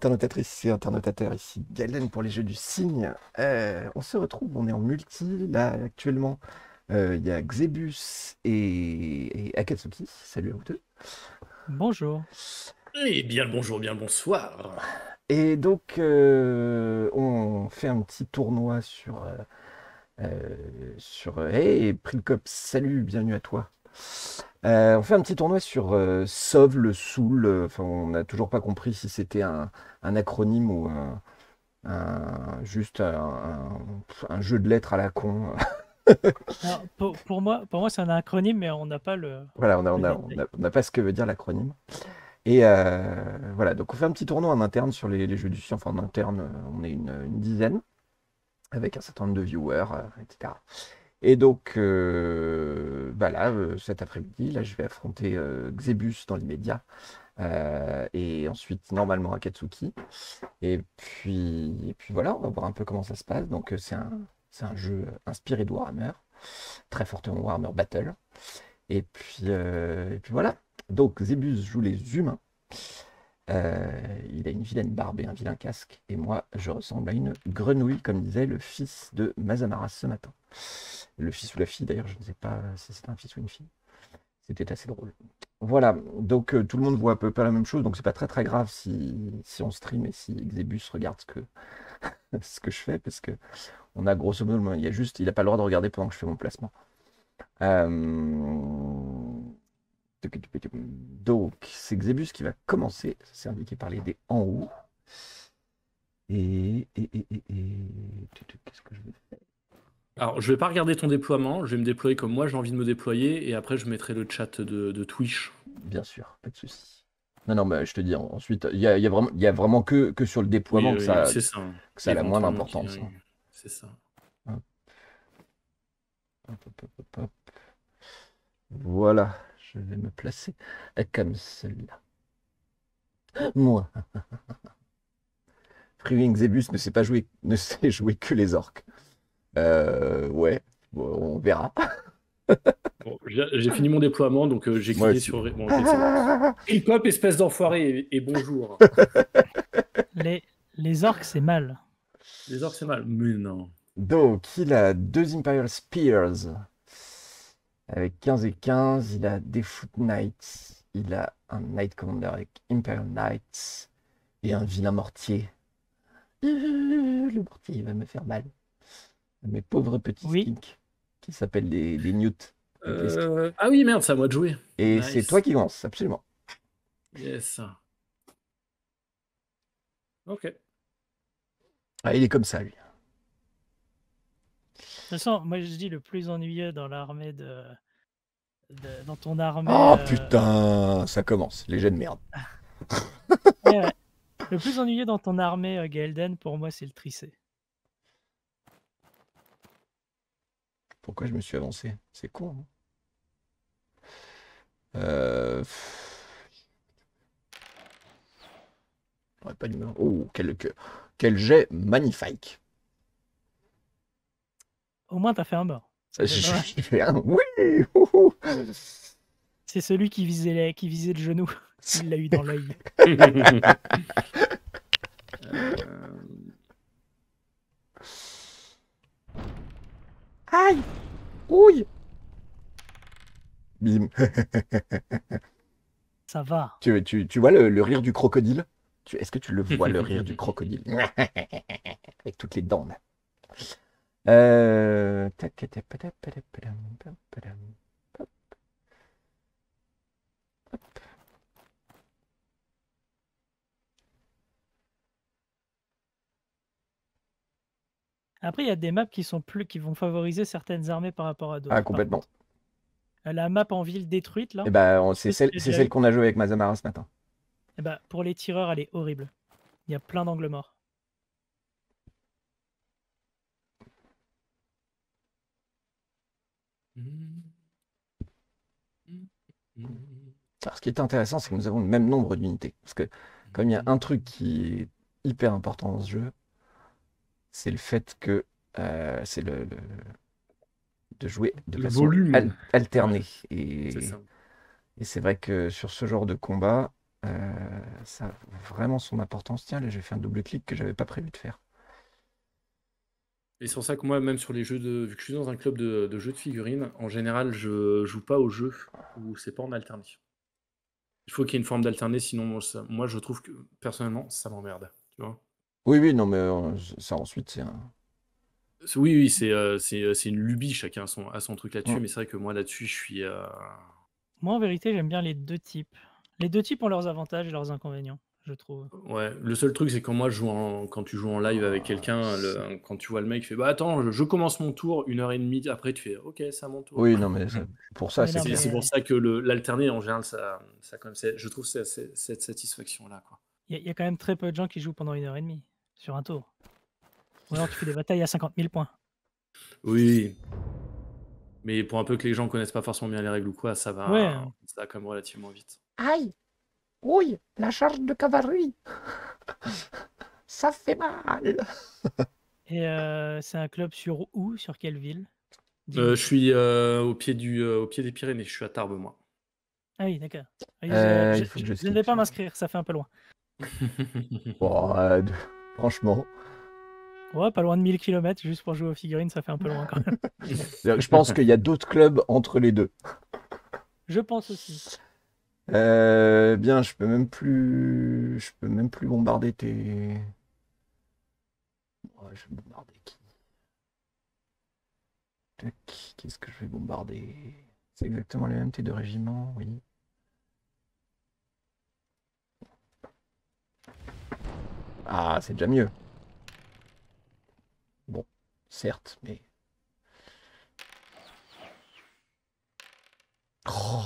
internautatrices et internautateurs, ici Galen pour les jeux du cygne. Euh, on se retrouve, on est en multi. Là, actuellement, euh, il y a Xebus et, et Akatsuki. Salut à vous deux. Bonjour. Eh bien le bonjour, bien le bonsoir. Et donc, euh, on fait un petit tournoi sur. euh, sur hey, Prilcop, salut, bienvenue à toi. Euh, on fait un petit tournoi sur euh, Sauve le Soul. euh, Enfin, on n'a toujours pas compris si c'était un, un acronyme ou un, un- juste un, jeu de lettres à la con. Alors, pour, pour moi, pour moi c'est un acronyme, mais on n'a pas le. Voilà, on n'a on a, on a- on a pas ce que veut dire l'acronyme. Et euh, voilà, donc on fait un petit tournoi en interne sur les, les jeux du sien. Enfin, en interne, on est une, une dizaine, avec un certain nombre de viewers, etc. Et donc, euh, bah là, euh, cet après-midi, là, je vais affronter euh, Xebus dans l'immédiat. et ensuite, normalement, Akatsuki. Et puis, et puis voilà, on va voir un peu comment ça se passe. Donc, c'est un, c'est un jeu inspiré de Warhammer, très fortement Warhammer Battle. Et puis, puis voilà. Donc, Zebus joue les humains. Il a une vilaine barbe et un vilain casque. Et moi, je ressemble à une grenouille, comme disait le fils de Mazamaras ce matin. Le fils ou la fille, d'ailleurs, je ne sais pas si c'était un fils ou une fille. C'était assez drôle. Voilà, donc euh, tout le monde voit à peu près la même chose, donc c'est pas très très grave si, si on stream et si Xebus regarde ce que, ce que je fais, parce que on a grosso modo, il y a juste, il n'a pas le droit de regarder pendant que je fais mon placement. Euh, Donc, c'est Xebus qui va commencer. C'est indiqué par les dés en haut. Et, et, et, et, et- Qu'est-ce que je vais faire? Alors, je vais pas regarder ton déploiement, je vais me déployer comme moi j'ai envie de me déployer et après je mettrai le chat de, de Twitch. Bien sûr, pas de souci. Non, non, mais je te dis, ensuite, il y a, il y a vraiment, il y a vraiment que, que sur le déploiement Oui, que oui, ça, que ça a la moindre importance. hein. C'est ça. Hop, hop, hop, hop, hop. Voilà, je vais me placer comme cela. Moi. Freewing Zebus ne sait pas jouer, ne sait jouer que les orques. Euh, ouais, bon, on verra. Bon, j'ai fini mon déploiement donc euh, j'ai cliqué sur. Bon, ok, c'est bon. Hip hop, espèce d'enfoiré et, et bonjour. Les, les orques, c'est mal. Les orques c'est mal. Mais non. Donc, il a deux Imperial Spears avec 15 et 15. Il a des Foot Knights. Il a un Knight Commander avec Imperial Knights et un vilain mortier. Le mortier, il va me faire mal. Mes pauvres petits Oui. skinks qui s'appellent des, des newts. Euh, Ah oui, merde, c'est à moi de jouer. Et nice. c'est toi qui commences, absolument. Yes. Ok. Ah, il est comme ça, lui. De toute façon, moi je dis le plus ennuyeux dans l'armée de... de- Dans ton armée. Oh euh, putain, ça commence, les jets de merde. ouais, ouais. Le plus ennuyeux dans ton armée, euh, Gaelden, pour moi, c'est le tricé. Pourquoi je me suis avancé? C'est con. hein. Euh... J'aurais pas dû me- Oh, quel, que- quel jet magnifique. Au moins, t'as fait un mort. J'ai- fait un oui. C'est celui qui visait, les- qui visait le genou. Il l'a eu dans l'œil. Aïe Ouille Bim. Ça va. tu, tu, tu vois le, le rire du crocodile? Est-ce que tu le vois, le rire du crocodile? Avec toutes les dents, là. Euh... tac, tac, tac, tac, tac, tac, padam, pam, padam, hop. Hop. Après, il y a des maps qui sont plus, qui vont favoriser certaines armées par rapport à d'autres. Ah, complètement. contre. La map en ville détruite, là, Eh ben, c'est celle, celle qu'on a joué avec Mazamara ce matin. eh ben, pour les tireurs, elle est horrible. Il y a plein d'angles morts. Alors, ce qui est intéressant, c'est que nous avons le même nombre d'unités. Parce que, comme il y a un truc qui est hyper important dans ce jeu, c'est le fait que euh, c'est le, le- de jouer de Le façon volume. al- alternée. Et, C'est ça. et c'est vrai que sur ce genre de combat, euh, ça a vraiment son importance. Tiens, là, j'ai fait un double clic que j'avais pas prévu de faire. Et c'est pour ça que moi, même sur les jeux de. Vu que je suis dans un club de, de jeux de figurines, en général, je joue pas aux jeux où c'est pas en alterné. Il faut qu'il y ait une forme d'alterné, sinon, ça- moi, je trouve que personnellement, ça m'emmerde. Tu vois Oui, oui, non, mais euh, ça ensuite, c'est un. Oui, oui, c'est euh, c'est euh, c'est une lubie, chacun a son, a son truc là-dessus, Ouais. mais c'est vrai que moi, là-dessus, je suis. euh, Moi, en vérité, j'aime bien les deux types. Les deux types ont leurs avantages et leurs inconvénients, je trouve. Ouais, le seul truc, c'est quand moi, je joue en... quand tu joues en live avec quelqu'un, le- quand tu vois le mec, il fait Bah attends, je, je commence mon tour, une heure et demie, après, tu fais Ok, c'est à mon tour. Oui, non, mais ça- pour ça, Mais c'est non, C'est pour ça que le- l'alterné, en général, ça, ça quand même, c'est- je trouve c'est c'est- cette satisfaction-là. quoi. Il y, a- il y a quand même très peu de gens qui jouent pendant une heure et demie sur un tour. Ou alors tu fais des batailles à 50 000 points. Oui. Mais pour un peu que les gens connaissent pas forcément bien les règles ou quoi, ça va, Ouais. ça va quand même relativement vite. Aïe Oui, la charge de cavalerie Ça fait mal Et euh, c'est un club sur où Sur quelle ville? Euh, je suis euh, au, pied du, euh, au pied des Pyrénées, je suis à Tarbes, moi. Ah oui, d'accord. Ah oui, Euh, je, ne vais pas m'inscrire, ça fait un peu loin. Bon, euh, Franchement, Ouais, pas loin de 1000 km juste pour jouer aux figurines, ça fait un peu loin quand même. je pense qu'il y a d'autres clubs entre les deux. Je pense aussi. Euh, bien, je peux même plus, je peux même plus bombarder tes. Je vais bombarder qui? Qu'est-ce que je vais bombarder? C'est exactement les mêmes tes deux régiments, oui. Ah, c'est déjà mieux. Bon, certes, mais. Oh.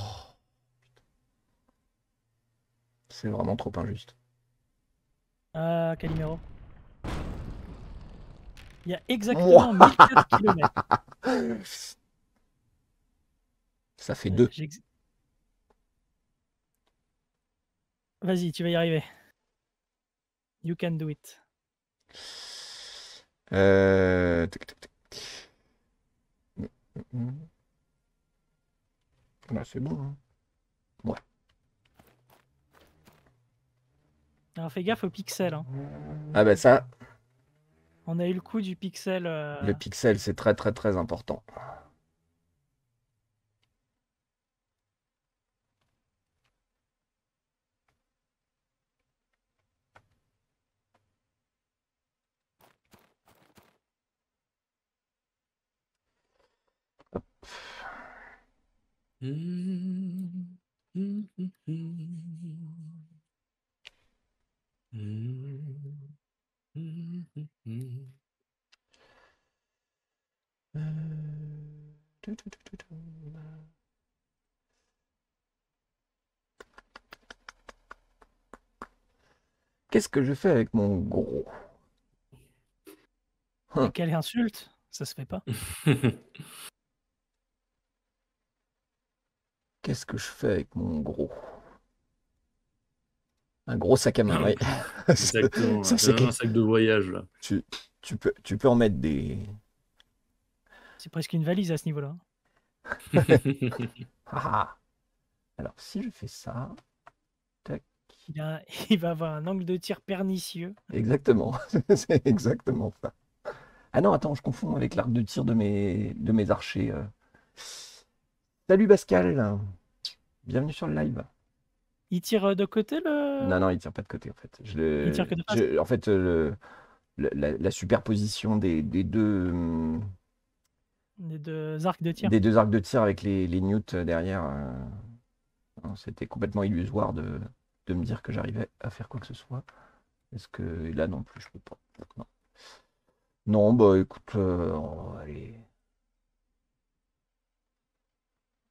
C'est vraiment trop injuste. Ah, Calimero. Il y a exactement 1004 km. Ça fait deux. Vas-y, tu vas y arriver. You can do it. Euh... c'est bon. hein. Alors fais gaffe au pixel. hein. Ah bah ça, On a eu le coup du pixel. euh, le pixel, c'est très très très important. Qu'est-ce que je fais avec mon gros? Quelle insulte Ça se fait pas. Qu'est-ce que je fais avec mon gros? Un gros sac à main, oui. Ça- Exactement. ça, c'est un sac de voyage là. tu, tu peux, tu peux en mettre des. C'est presque une valise à ce niveau-là. Ah ah. Alors, si je fais ça, Il, a- il va avoir un angle de tir pernicieux. exactement, c'est exactement ça. Ah non, attends, je confonds avec l'arc de tir de mes, de mes archers. euh. Salut Pascal, bienvenue sur le live. Il tire euh, de côté le. Non, non, il tire pas de côté en fait. Je le- Il tire que de face je- en fait, euh, le- la, la superposition des, des deux, Des deux arcs de tir. des deux arcs de tir avec les, les newts derrière, euh, non, c'était complètement illusoire de, de me dire que j'arrivais à faire quoi que ce soit. Est-ce que et là non plus, je peux pas. Non, Non, bah écoute, euh, on va aller.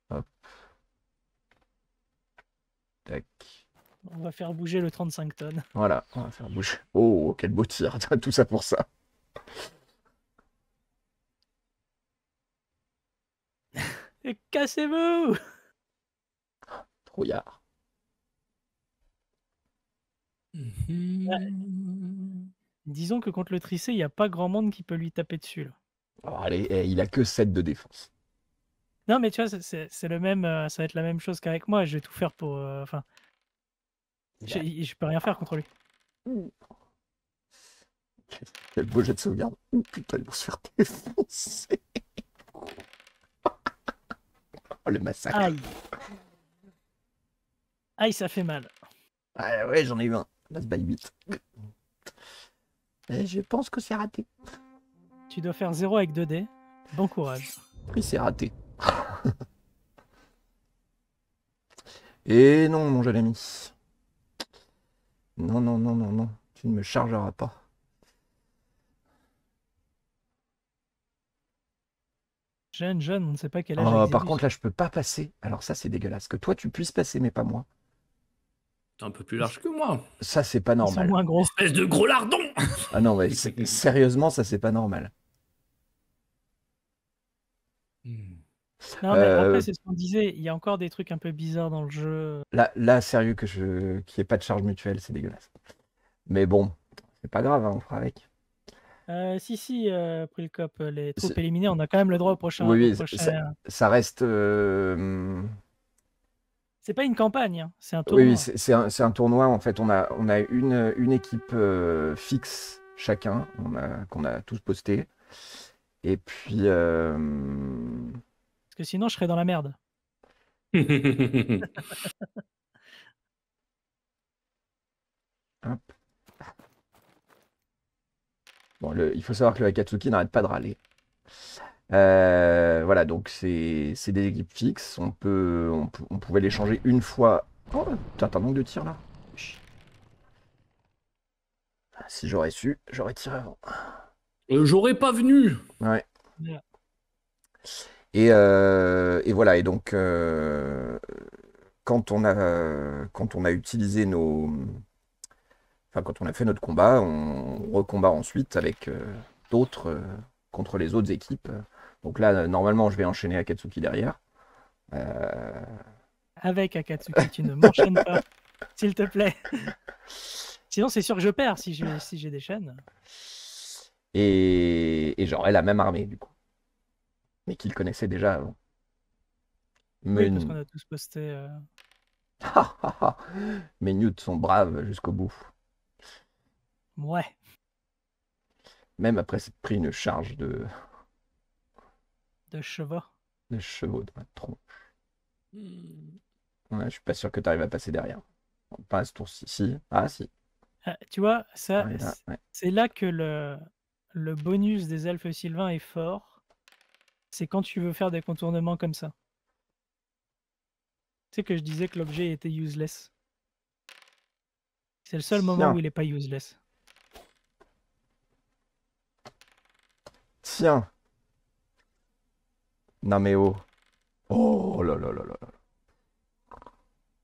Hop. Tac. On va faire bouger le 35 tonnes. Voilà, on va faire bouger. Oh, quel beau tir, tout ça pour ça. Et cassez-vous Trouillard. Disons que contre le tricé, il n'y a pas grand monde qui peut lui taper dessus. Là. Oh, allez, eh, il a que 7 de défense. Non, mais tu vois, c'est- le même, euh, ça va être la même chose qu'avec moi. Je vais tout faire pour. euh, Enfin, Je, je peux rien faire contre lui. Quel beau jet de sauvegarde. Oh putain, ils vont se faire défoncer. Oh, le massacre. Aïe. Aïe, ça fait mal. Ah ouais, j'en ai eu un. Last by 8. Et je pense que c'est raté. Tu dois faire 0 avec 2 dés. Bon courage. Oui, c'est raté. Et non, mon jeune ami. Non, non, non, non, non. Tu ne me chargeras pas. Jeune, jeune, on ne sait pas quel âge. Oh, par contre, là, je peux pas passer. Alors ça, c'est dégueulasse. Que toi, tu puisses passer, mais pas moi. T'es un peu plus large que moi. Ça, c'est pas normal. moins gros. Espèce de gros lardon Ah non, mais c'est- sérieusement, ça, c'est pas normal. Non, mais Euh, après, c'est ce qu'on disait. Il y a encore des trucs un peu bizarres dans le jeu. Là, là sérieux, que je... qu'il n'y ait pas de charge mutuelle, c'est dégueulasse. Mais bon, c'est pas grave, hein, on fera avec. Euh, si, si, euh, euh, les troupes éliminées, on a quand même le droit au prochain. Oui, oui, prochain- ça- Ça reste. euh, C'est pas une campagne, hein, c'est un tournoi. oui, c'est c'est un, tournoi. En fait, on a, on a une, une équipe euh, fixe chacun, on a, qu'on a tous posté. Et puis, euh, Parce que sinon, je serais dans la merde. hop. Bon, le- il faut savoir que le Akatsuki n'arrête pas de râler. Euh, voilà, donc c'est c'est des équipes fixes. On peut, on, pou- on pouvait les changer une fois. Oh, putain, t'as un manque de tir là. Si j'aurais su, j'aurais tiré avant. Euh, J'aurais pas venu Ouais. Yeah. Et, euh, et voilà, et donc euh, quand on a quand on a utilisé nos enfin quand on a fait notre combat, on recombat ensuite avec euh, d'autres contre les autres équipes. Donc là, normalement, je vais enchaîner Akatsuki derrière. Euh, Avec Akatsuki, tu ne m'enchaînes pas, s'il te plaît. Sinon, c'est sûr que je perds si j'ai si j'ai des chaînes. et et j'aurai la même armée du coup, mais qu'il connaissait déjà avant. Mais Oui, parce qu'on a tous posté. euh, Ah, ah, ah. Mes Newt sont braves jusqu'au bout. Ouais. Même après s'être pris une charge de, de chevaux. de chevaux dans la tronche. Ouais, je suis pas sûr que tu arrives à passer derrière. Pas à ce tour-ci. Si. Ah, si. Ah, tu vois, ça, Ouais, là, c'est- ouais. c'est là que le, le bonus des elfes sylvains est fort. C'est quand tu veux faire des contournements comme ça. Tu sais que je disais que l'objet était useless. C'est le seul moment où il est pas useless. Tiens. Non mais oh. Oh là là là là là.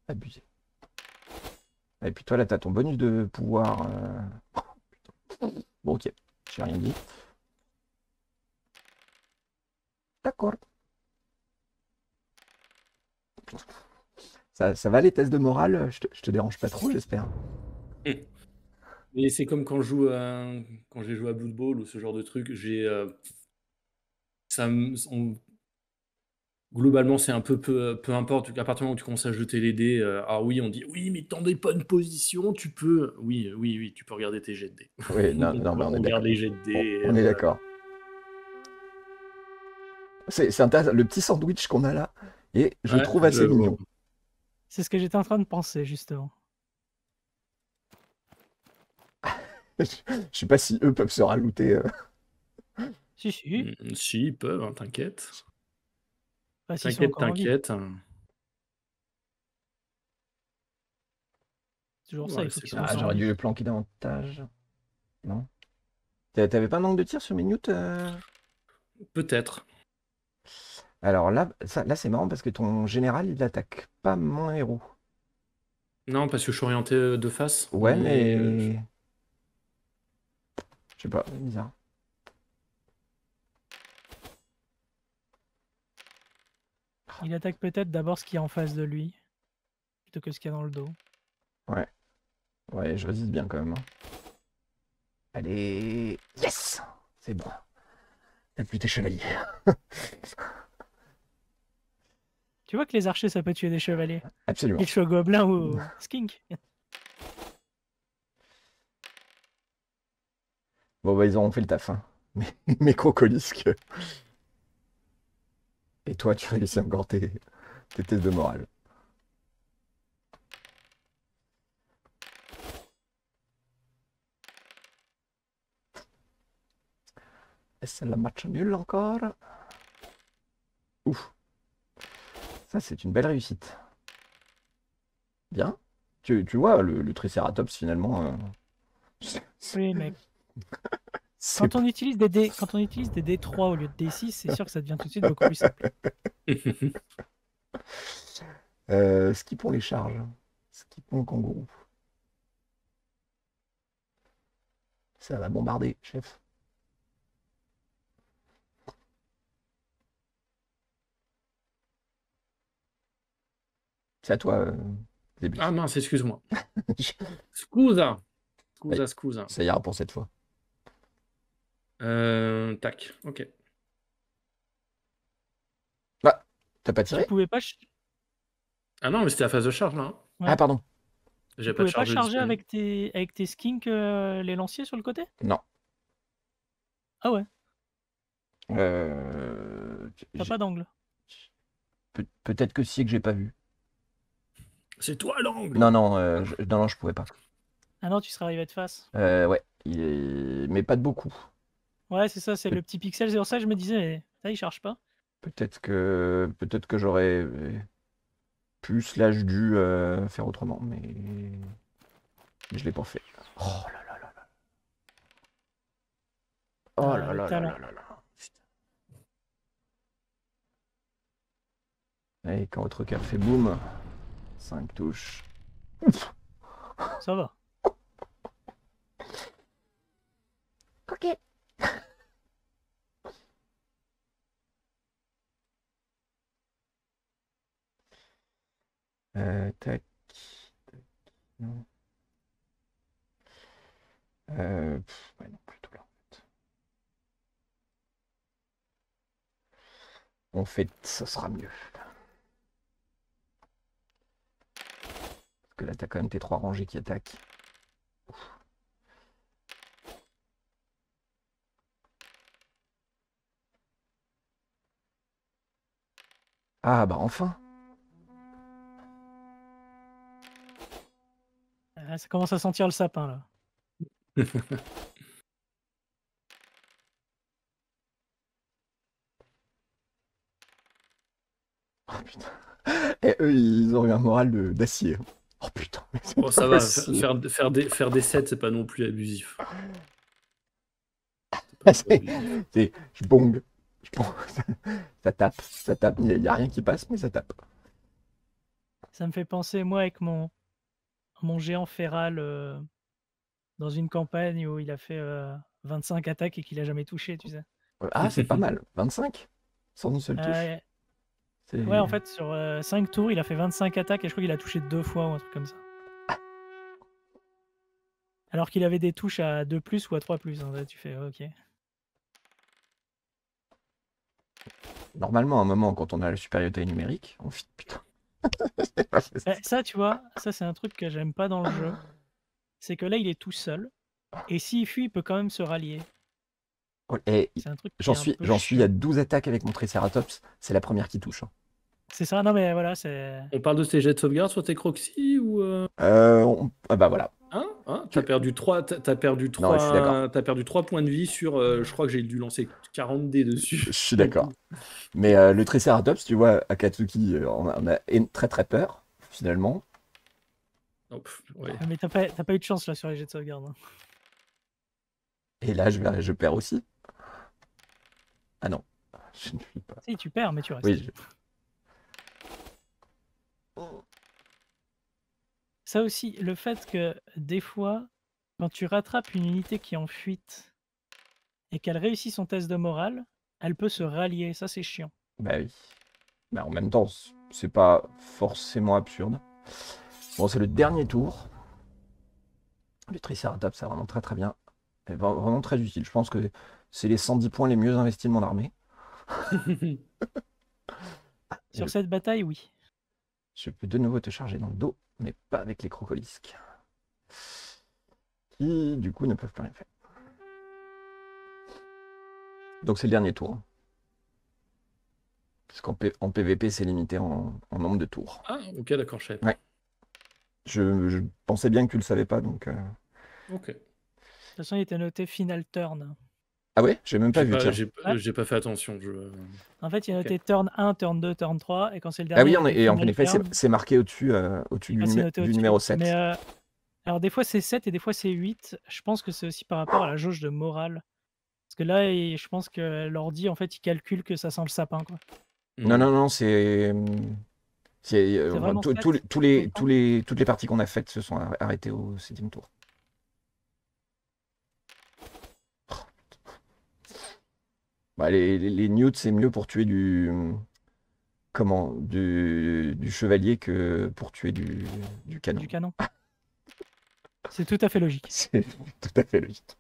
Abusé. Et puis toi là t'as ton bonus de pouvoir. euh. Bon ok, j'ai rien dit. D'accord. Ça, ça va les tests de morale? Je te, je te dérange pas trop, j'espère. Et c'est comme quand je joue à- quand j'ai joué à Blood Bowl ou ce genre de truc, j'ai euh, ça me- on- globalement c'est un peu peu, peu importe à partir du moment où tu commences à jeter les dés euh, ah oui on dit oui mais t'en es pas une position tu peux oui oui oui tu peux regarder tes jets de dés Oui, non, non, mais on est regarde d'accord. les jets de dés On, on est euh, d'accord. C'est intéressant, le petit sandwich qu'on a là, et je ouais, trouve assez mignon. C'est ce que j'étais en train de penser, justement. Je je sais pas si eux peuvent se rajouter. euh. Si, si. Mm, si ils peuvent hein, t'inquiète Bah, t'inquiète t'inquiète. C'est toujours ça, il faut qu'ils Ah, j'aurais dû le planquer davantage. Non? T'a- T'avais pas un angle de tir sur mes newts euh? Peut-être Alors là, ça, là c'est marrant parce que ton général il attaque pas mon héros. non parce que je suis orienté euh, de face Ouais, mais. euh, je- sais pas, bizarre. Il attaque peut-être d'abord ce qui est en face de lui, plutôt que ce qu'il y a dans le dos. Ouais, je résiste bien quand même. hein. Allez. Yes! C'est bon. T'as plus tes chevaliers. Tu vois que les archers, ça peut tuer des chevaliers. Absolument. Qu'ils soient gobelins ou skink. Bon, bah, ils auront fait le taf. Hein. Mais, mais crocolisques. Et toi, tu réussis encore tes, tes tests de morale. Et c'est le match nul encore? Ouf. Ça, c'est une belle réussite. Bien. Tu, tu vois, le, le Triceratops, finalement, euh, Oui, c'est quand on utilise des dés, quand on utilise des D3 au lieu de D6, c'est sûr que ça devient tout de suite beaucoup plus simple. Euh, skippons les charges. Skippons le kangourou. Ça va bombarder, chef. C'est à toi, euh, début. Ah mince, excuse-moi. Scusa. Scusa, scusa. Ça ira pour cette fois. Euh, tac, ok. T'as pas Tu tiré pouvais pas, Ah non, mais c'était la phase de charge là. hein. Ouais. Ah, pardon. J'ai tu pas de pas charge. charger disponible. avec tes, avec tes skinks euh, les lanciers sur le côté? Non. Ah ouais, Euh, t'as pas d'angle. peut- Peut-être que si que j'ai pas vu. C'est toi l'angle. Non, non, euh, je... non, non, je pouvais pas. Ah non, tu serais arrivé de face. Euh, ouais, il est- mais pas de beaucoup. Ouais, c'est ça, c'est le petit pixel. C'est pour ça que je me disais, ça, il charge pas. Peut-être que peut-être que j'aurais euh, pu slash dû euh, faire autrement, mais mais je l'ai pas fait. Oh là là là là. Oh Ah, là là là là là là. Putain. Et quand votre cœur fait boum, 5 touches. Ça va. Ok. Euh, tac. tac, non. Euh, pff, ouais, non, plutôt là, en fait. En fait, ça sera mieux. Que là, t'as quand même tes trois rangées qui attaquent. Ah, bah enfin. Ah, Ça commence à sentir le sapin là. Oh putain. Et eux, ils ont eu un moral de- d'acier. Oh putain, mais pas ça va, faire, faire, des, faire des sets, c'est pas non plus abusif. Ah, c'est- je bong. Je bong. Ça tape, ça tape. Il n'y a, rien qui passe, mais ça tape. Ça me fait penser, moi, avec mon, mon géant féral euh, dans une campagne où il a fait euh, 25 attaques et qu'il a jamais touché, tu sais. Ah, c'est pas mal. 25 Sans une seule touche. Ah ouais. En fait, sur 5 tours, il a fait 25 attaques et je crois qu'il a touché deux fois ou un truc comme ça. Alors qu'il avait des touches à 2 plus ou à 3 plus. hein. Là, tu fais ok. Normalement, à un moment, quand on a la supériorité numérique, on fit. Putain. Eh, ça, tu vois, ça c'est un truc que j'aime pas dans le jeu. C'est que là, il est tout seul. Et s'il fuit, il peut quand même se rallier. Qui j'en suis, j'en suis à 12 attaques avec mon Triceratops. C'est la première qui touche. hein. C'est ça, non mais voilà, c'est. On parle de tes jets de sauvegarde sur tes croxy ou. euh, Euh, on- ah bah voilà. Hein, hein? T'as perdu 3 t'as perdu Non, je suis d'accord. 3 t'as perdu 3 points de vie sur euh, je crois que j'ai dû lancer 40 dés dessus. Je suis d'accord. Mais euh, le Triceratops, tu vois, Akatsuki, euh, on a, on a é- très très peur, finalement. Oh, pff, ouais. Mais t'as pas, t'as pas eu de chance là sur les jets de sauvegarde. hein. Et là, je, je perds aussi. Ah non. Je ne suis pas. Si, tu perds, mais tu restes. Oui, je- Ça aussi, le fait que des fois, quand tu rattrapes une unité qui est en fuite et qu'elle réussit son test de morale, elle peut se rallier. Ça, c'est chiant. Bah oui. Mais en même temps, c'est pas forcément absurde. Bon, c'est le dernier tour. Le Triceratops, c'est vraiment très très bien. Et vraiment très utile. Je pense que c'est les 110 points les mieux investis de mon armée. Sur Euh. cette bataille, oui. Je peux de nouveau te charger dans le dos, mais pas avec les crocolisques. Qui, du coup, ne peuvent plus rien faire. Donc c'est le dernier tour. Parce qu'en P- PVP, c'est limité en, en nombre de tours. Ah, ok, d'accord, je. Ouais. Je, je pensais bien que tu le savais pas, donc. euh, Ok. De toute façon, il était noté final turn. Ah ouais, j'ai même pas vu. j'ai pas- Ouais. j'ai pas fait attention. Je... En fait, il y a noté turn 1, turn 2, turn 3, et quand c'est le dernier. Ah oui, et en final effet, c'est marqué au-dessus euh, et du, numé- numéro 7. Mais euh, alors, des fois c'est 7 et des fois c'est 8. Je pense que c'est aussi par rapport à la jauge de morale. Parce que là, il- je pense que l'ordi, en fait, il calcule que ça sent le sapin. Quoi. Non, non, non, c'est. tous- les, tous tout les, le temps tous les, toutes les parties qu'on a faites se sont ar- arrêtées au septième tour. Bah, les, les, les newts, c'est mieux pour tuer du. Comment du, du chevalier que pour tuer du, du canon. Du canon. c'est tout à fait logique. C'est tout à fait logique.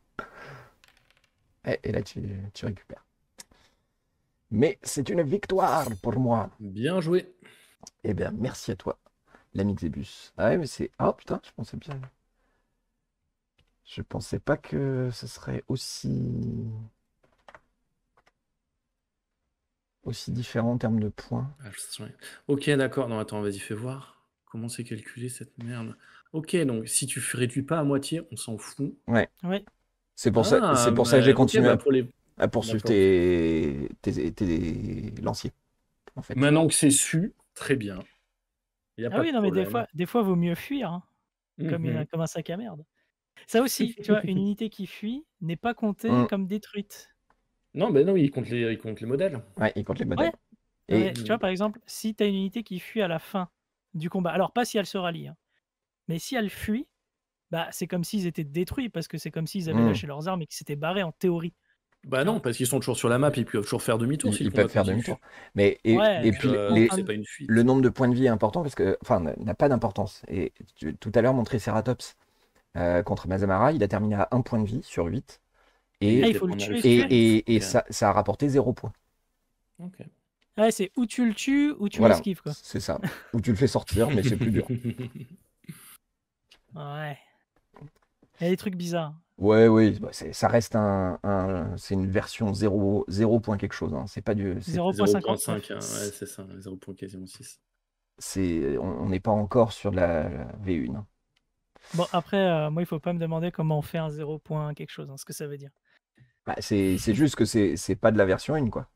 Et, et là, tu, tu récupères. Mais c'est une victoire pour moi. Bien joué. Eh bien, merci à toi, l'ami Xébus. Ah ouais, mais c'est... Oh putain, je pensais bien... Je pensais pas que ce serait aussi... aussi différent en termes de points. Ah. Ok, d'accord. Non, attends, vas-y, fais voir. Comment c'est calculé cette merde? Ok, donc si tu f- réduis pas à moitié, on s'en fout. Oui. C'est pour ça, Ah, c'est pour ça que bah, j'ai ok, continué bah, à, pour les... à poursuivre d'accord. tes, tes, tes lanciers, en fait. Maintenant que c'est su, très bien. Y a Ah pas oui, de non, mais des problème. fois, des fois, vaut mieux fuir, hein, comme, une- Mhm. comme un sac à merde. Ça aussi, tu vois, une unité qui fuit n'est pas comptée Mm. comme détruite. Non, ben non, il compte les, il compte les modèles. Ouais, il compte les modèles. Ouais. Et Ouais, tu vois, par exemple, si tu as une unité qui fuit à la fin du combat, alors pas si elle se rallie, hein, mais si elle fuit, bah, c'est comme s'ils étaient détruits parce que c'est comme s'ils avaient Mm. lâché leurs armes et qu'ils s'étaient barrés en théorie. Bah non, parce qu'ils sont toujours sur la map et ils peuvent toujours faire demi-tour. ils, peuvent faire demi-tour. Mais et, Ouais, et mais puis Euh, les, c'est pas une fuite. le nombre de points de vie est important parce que, enfin, n'a pas d'importance. Et tu- tout à l'heure, montrer Ceratops euh, contre Mazamara, il a terminé à 1 point de vie sur 8. Et, Ah, il faut le On a tuer. réussi. et, et, et ça, ça a rapporté 0 points. Ok. Ouais, c'est ou tu le tues ou tu Voilà, l'esquives, quoi. c'est ça. Ou tu le fais sortir, mais c'est plus dur. Ouais. Il y a des trucs bizarres. Ouais, oui, bah, ça reste un, un- c'est une version 0, 0 point quelque chose. hein. C'est pas du, c'est, 0.59. 0.5, hein, ouais, c'est ça, 0. quasiment 6. c'est, on n'est pas encore sur la, la V1. hein. Bon, après, euh, moi, il faut pas me demander comment on fait un 0 point quelque chose, hein, ce que ça veut dire. Bah, c'est, juste que c'est pas de la version 1, quoi.